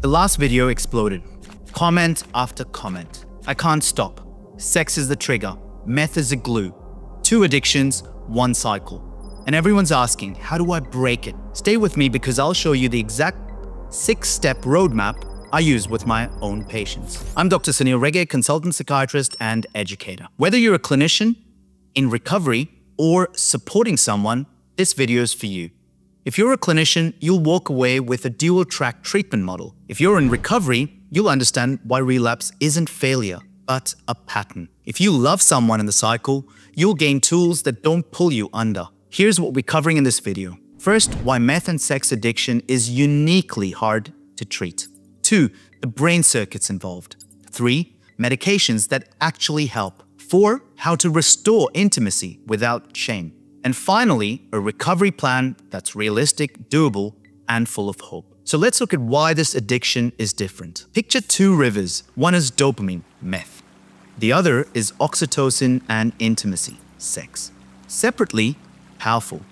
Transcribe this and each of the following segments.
The last video exploded. Comment after comment. I can't stop. Sex is the trigger. Meth is the glue. Two addictions, one cycle. And everyone's asking, how do I break it? Stay with me because I'll show you the exact six-step roadmap I use with my own patients. I'm Dr. Sanil Rege, consultant psychiatrist and educator. Whether you're a clinician, in recovery, or supporting someone, this video is for you. If you're a clinician, you'll walk away with a dual track treatment model. If you're in recovery, you'll understand why relapse isn't failure, but a pattern. If you love someone in the cycle, you'll gain tools that don't pull you under. Here's what we're covering in this video. First, why meth and sex addiction is uniquely hard to treat. Two, the brain circuits involved. Three, medications that actually help. Four, how to restore intimacy without shame. And finally, a recovery plan that's realistic, doable, and full of hope. So let's look at why this addiction is different. Picture two rivers. One is dopamine, meth. The other is oxytocin and intimacy, sex. Separately, powerful.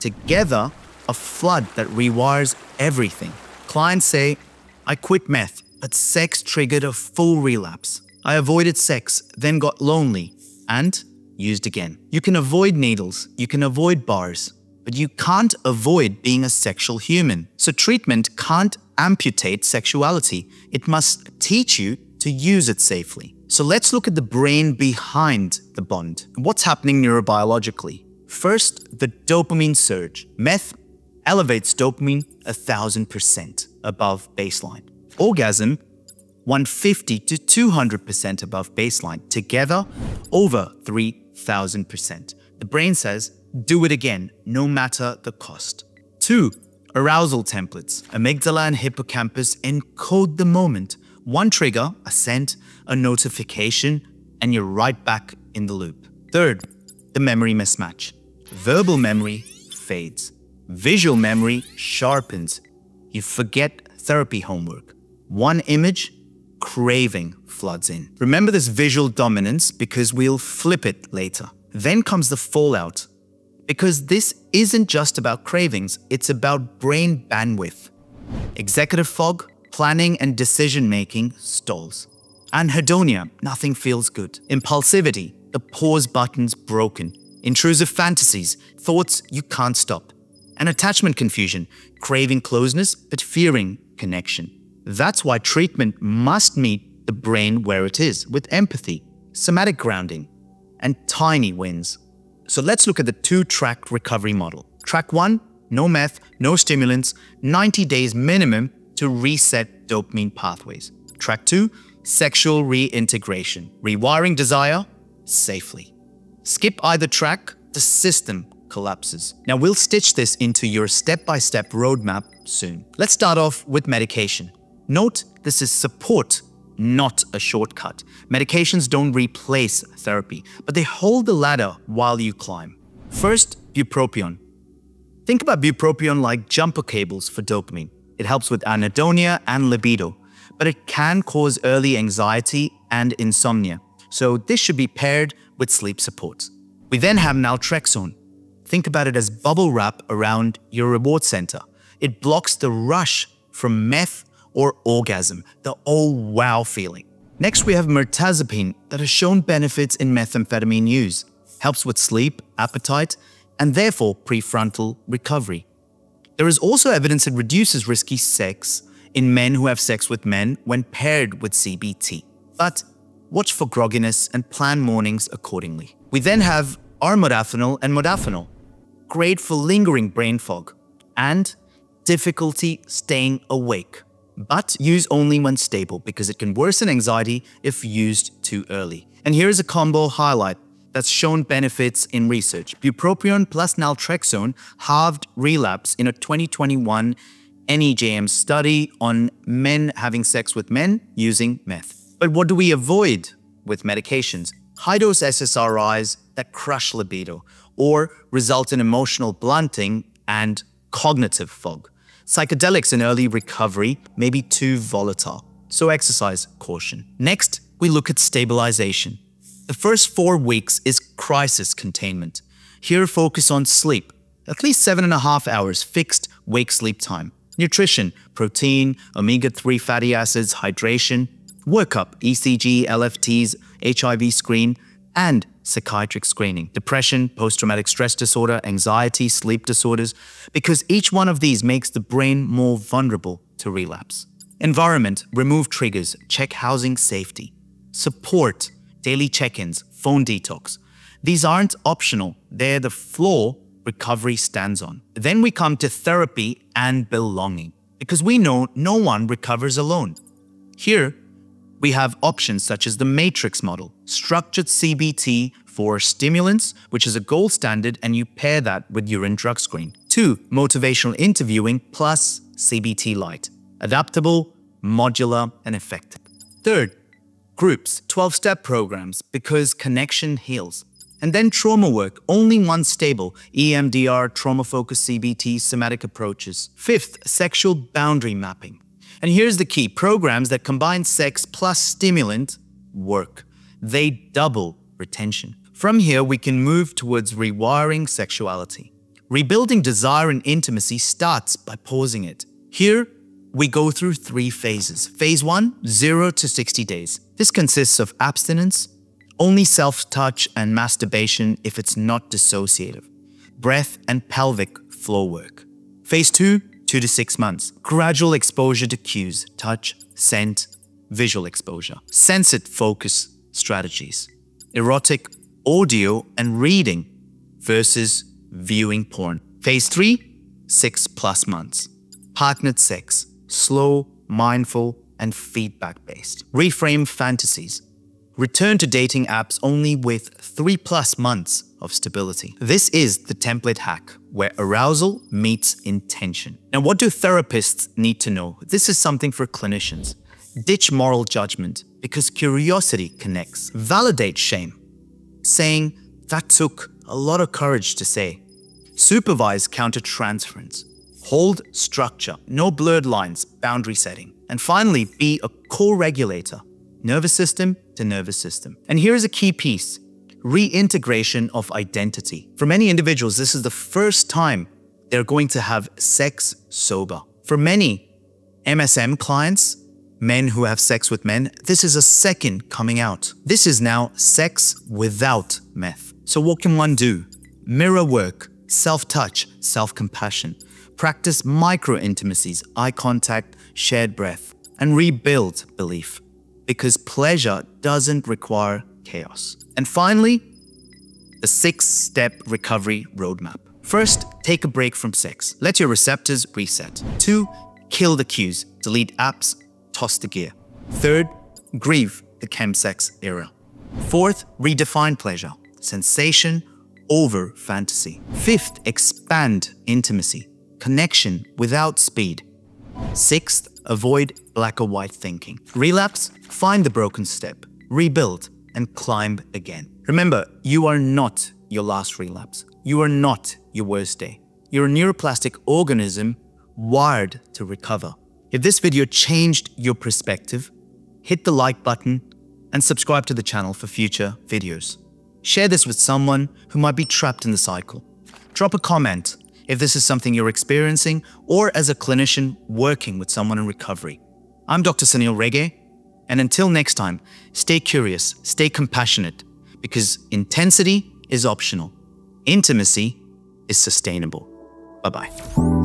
Together, a flood that rewires everything. Clients say, I quit meth, but sex triggered a full relapse. I avoided sex, then got lonely, and used again. You can avoid needles, you can avoid bars, but you can't avoid being a sexual human. So treatment can't amputate sexuality. It must teach you to use it safely. So let's look at the brain behind the bond. What's happening neurobiologically? First, the dopamine surge. Meth elevates dopamine a thousand percent above baseline. Orgasm 150 to 200% above baseline, together over 3000%. The brain says, do it again, no matter the cost. 2. Arousal templates. Amygdala and hippocampus encode the moment. One trigger, a scent, a notification, and you're right back in the loop. Third, the memory mismatch. Verbal memory fades. Visual memory sharpens. You forget therapy homework. One image, craving floods in. Remember this visual dominance because we'll flip it later. Then comes the fallout. Because this isn't just about cravings, it's about brain bandwidth. Executive fog, planning and decision making stalls. Anhedonia, nothing feels good. Impulsivity, the pause button's broken. Intrusive fantasies, thoughts you can't stop. And attachment confusion, craving closeness but fearing connection. That's why treatment must meet the brain where it is, with empathy, somatic grounding, and tiny wins. So let's look at the two-track recovery model. Track 1, no meth, no stimulants, 90 days minimum to reset dopamine pathways. Track 2, sexual reintegration, rewiring desire safely. Skip either track, the system collapses. Now we'll stitch this into your step-by-step -step roadmap soon. Let's start off with medication. Note this is support, not a shortcut. Medications don't replace therapy, but they hold the ladder while you climb. First, bupropion. Think about bupropion like jumper cables for dopamine. It helps with anhedonia and libido, but it can cause early anxiety and insomnia, so this should be paired with sleep support. We then have naltrexone. Think about it as bubble wrap around your reward center. It blocks the rush from meth or orgasm, the oh wow feeling. Next, we have mirtazapine that has shown benefits in methamphetamine use, helps with sleep, appetite, and therefore prefrontal recovery. There is also evidence it reduces risky sex in men who have sex with men when paired with CBT. But watch for grogginess and plan mornings accordingly. We then have armodafinil and modafinil, great for lingering brain fog and difficulty staying awake but use only when stable because it can worsen anxiety if used too early. And here is a combo highlight that's shown benefits in research. Bupropion plus naltrexone halved relapse in a 2021 NEJM study on men having sex with men using meth. But what do we avoid with medications? High-dose SSRIs that crush libido or result in emotional blunting and cognitive fog. Psychedelics in early recovery may be too volatile, so exercise caution. Next, we look at stabilization. The first four weeks is crisis containment. Here, focus on sleep, at least seven and a half hours fixed wake sleep time. Nutrition, protein, omega-3 fatty acids, hydration, workup, ECG, LFTs, HIV screen, and psychiatric screening, depression, post-traumatic stress disorder, anxiety, sleep disorders, because each one of these makes the brain more vulnerable to relapse. Environment, remove triggers, check housing safety. Support, daily check-ins, phone detox. These aren't optional, they're the floor recovery stands on. Then we come to therapy and belonging, because we know no one recovers alone. Here, we have options such as the matrix model, structured CBT for stimulants, which is a gold standard, and you pair that with urine drug screen. Two, motivational interviewing plus CBT light, adaptable, modular, and effective. Third, groups, 12-step programs, because connection heals. And then trauma work, only one stable, EMDR, trauma-focused CBT, somatic approaches. Fifth, sexual boundary mapping. And here's the key, programs that combine sex plus stimulant work. They double retention. From here, we can move towards rewiring sexuality. Rebuilding desire and intimacy starts by pausing it. Here, we go through three phases. Phase one, zero to 60 days. This consists of abstinence, only self-touch and masturbation if it's not dissociative, breath and pelvic floor work. Phase 2, 2 to 6 months. Gradual exposure to cues, touch, scent, visual exposure. Sensate focus strategies. Erotic, audio, and reading versus viewing porn. Phase 3, 6 plus months. Partnered sex, slow, mindful, and feedback-based. Reframe fantasies. Return to dating apps only with 3 plus months of stability. This is the template hack where arousal meets intention. Now, what do therapists need to know? This is something for clinicians. Ditch moral judgment because curiosity connects. Validate shame, saying, that took a lot of courage to say. Supervise countertransference. Hold structure, no blurred lines, boundary setting. And finally, be a co-regulator nervous system to nervous system. And here's a key piece, reintegration of identity. For many individuals, this is the first time they're going to have sex sober. For many MSM clients, men who have sex with men, this is a second coming out. This is now sex without meth. So what can one do? Mirror work, self-touch, self-compassion. Practice micro-intimacies, eye contact, shared breath, and rebuild belief because pleasure doesn't require chaos. And finally, the six-step recovery roadmap. First, take a break from sex. Let your receptors reset. Two, kill the cues. Delete apps, toss the gear. Third, grieve the chemsex era. Fourth, redefine pleasure. Sensation over fantasy. Fifth, expand intimacy. Connection without speed. Sixth, avoid black or white thinking. Relapse, find the broken step, rebuild, and climb again. Remember, you are not your last relapse. You are not your worst day. You're a neuroplastic organism wired to recover. If this video changed your perspective, hit the like button and subscribe to the channel for future videos. Share this with someone who might be trapped in the cycle. Drop a comment if this is something you're experiencing or as a clinician working with someone in recovery. I'm Dr. Sanil Rege, and until next time, stay curious, stay compassionate, because intensity is optional. Intimacy is sustainable. Bye-bye.